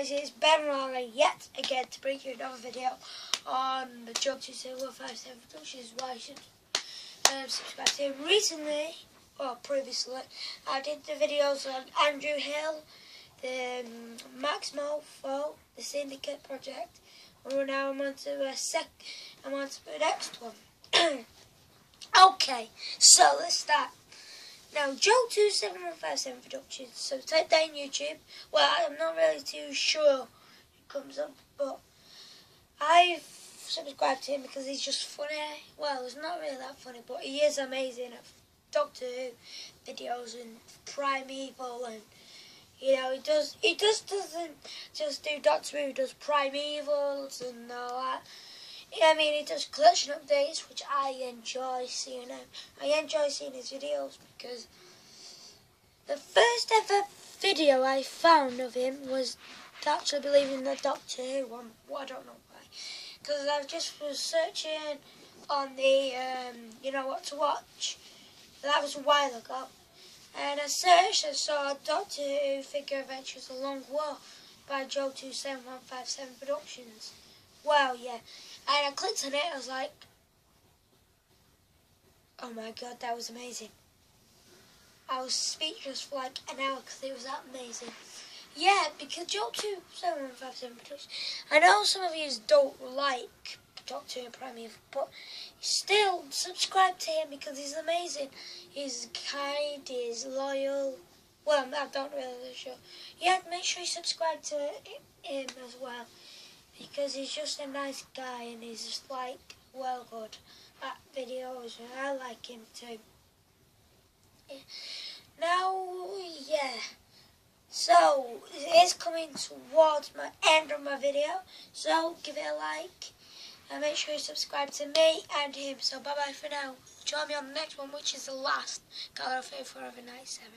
guys, it's Ben Rawley yet again to bring you another video on the Joe 27157 Productions. Why you should um, subscribe to. Recently, well previously, I did the videos on Andrew Hill, the um, MaxMoeFoe, the Syndicate Project, and now I'm on to a sec. I'm on to the next one. okay, so let's start. Now, Joe two seven one five seven Productions. So type that in YouTube. Well, I'm not really too sure it comes up, but I've subscribed to him because he's just funny. Well, he's not really that funny, but he is amazing at Doctor Who videos and Primeval, and you know he does. He just doesn't just do Doctor Who. He does Primevals and all that. I mean, he does collection updates, which I enjoy seeing him. I enjoy seeing his videos because the first ever video I found of him was actually believing the Doctor Who one. Well, I don't know why, because I just was searching on the um, you know what to watch. That was a while ago, and I searched and saw Doctor Who Figure Adventures: A Long War by Joe Two Seven One Five Seven Productions. Well, yeah. And I clicked on it, I was like, oh my god, that was amazing. I was speechless for like an hour because it was that amazing. Yeah, because Joe 7157 Productions, I know some of you don't like Doctor Primeval, but still subscribe to him because he's amazing. He's kind, he's loyal. Well, I don't really sure. Yeah, make sure you subscribe to him as well because he's just a nice guy and he's just like well good at videos and I like him too. Yeah. Now, yeah. So, it is coming towards my end of my video, so give it a like and make sure you subscribe to me and him. So, bye bye for now. Join me on the next one, which is the last. God, I'll Forever Night 7.